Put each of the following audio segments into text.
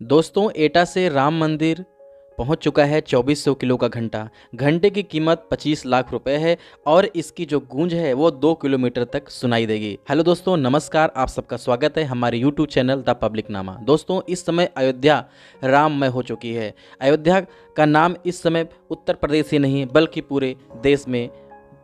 दोस्तों, एटा से राम मंदिर पहुँच चुका है 2400 किलो का घंटा। घंटे की कीमत 25 लाख रुपए है और इसकी जो गूंज है, वो दो किलोमीटर तक सुनाई देगी। हेलो दोस्तों, नमस्कार, आप सबका स्वागत है हमारे यूट्यूब चैनल द पब्लिक नामा। दोस्तों, इस समय अयोध्या राममय हो चुकी है। अयोध्या का नाम इस समय उत्तर प्रदेश ही नहीं, बल्कि पूरे देश में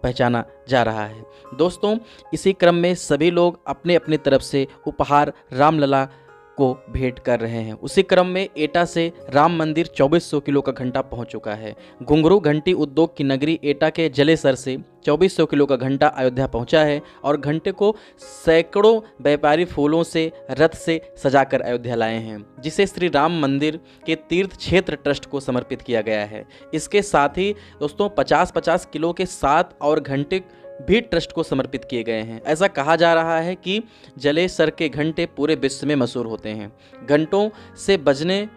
पहचाना जा रहा है। दोस्तों, इसी क्रम में सभी लोग अपने अपने तरफ़ से उपहार, रामलला को भेंट कर रहे हैं। उसी क्रम में एटा से राम मंदिर 2400 किलो का घंटा पहुँच चुका है। घुंघरू घंटी उद्योग की नगरी एटा के जलेसर से 2400 किलो का घंटा अयोध्या पहुँचा है और घंटे को सैकड़ों व्यापारी फूलों से, रथ से सजाकर अयोध्या लाए हैं, जिसे श्री राम मंदिर के तीर्थ क्षेत्र ट्रस्ट को समर्पित किया गया है। इसके साथ ही दोस्तों 50-50 किलो के सात और घंटे भी ट्रस्ट को समर्पित किए गए हैं। ऐसा कहा जा रहा है कि जले सर के घंटे पूरे विश्व में मशहूर होते हैं। घंटों से बजने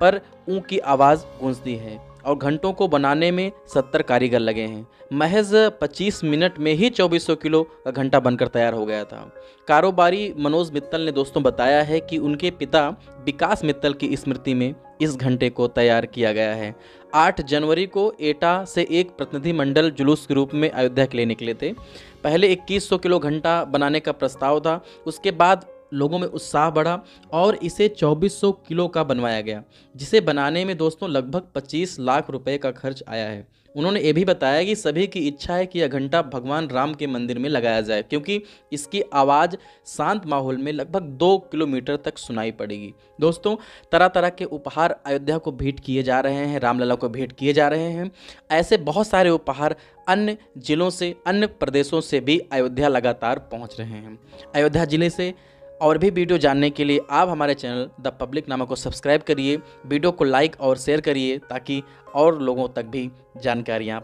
पर ऊँ की आवाज़ गूंजती है और घंटों को बनाने में सत्तर कारीगर लगे हैं। महज 25 मिनट में ही 2400 किलो का घंटा बनकर तैयार हो गया था। कारोबारी मनोज मित्तल ने दोस्तों बताया है कि उनके पिता विकास मित्तल की स्मृति में इस घंटे को तैयार किया गया है। 8 जनवरी को एटा से एक प्रतिनिधिमंडल जुलूस के रूप में अयोध्या के लिए निकले थे। पहले 2100 किलो घंटा बनाने का प्रस्ताव था। उसके बाद लोगों में उत्साह बढ़ा और इसे 2400 किलो का बनवाया गया, जिसे बनाने में दोस्तों लगभग 25 लाख रुपए का खर्च आया है। उन्होंने ये भी बताया कि सभी की इच्छा है कि यह घंटा भगवान राम के मंदिर में लगाया जाए, क्योंकि इसकी आवाज़ शांत माहौल में लगभग दो किलोमीटर तक सुनाई पड़ेगी। दोस्तों तरह तरह के उपहार अयोध्या को भेंट किए जा रहे हैं, रामलला को भेंट किए जा रहे हैं। ऐसे बहुत सारे उपहार अन्य जिलों से, अन्य प्रदेशों से भी अयोध्या लगातार पहुँच रहे हैं। अयोध्या ज़िले से और भी वीडियो जानने के लिए आप हमारे चैनल द पब्लिक नामा को सब्सक्राइब करिए, वीडियो को लाइक और शेयर करिए ताकि और लोगों तक भी जानकारियाँ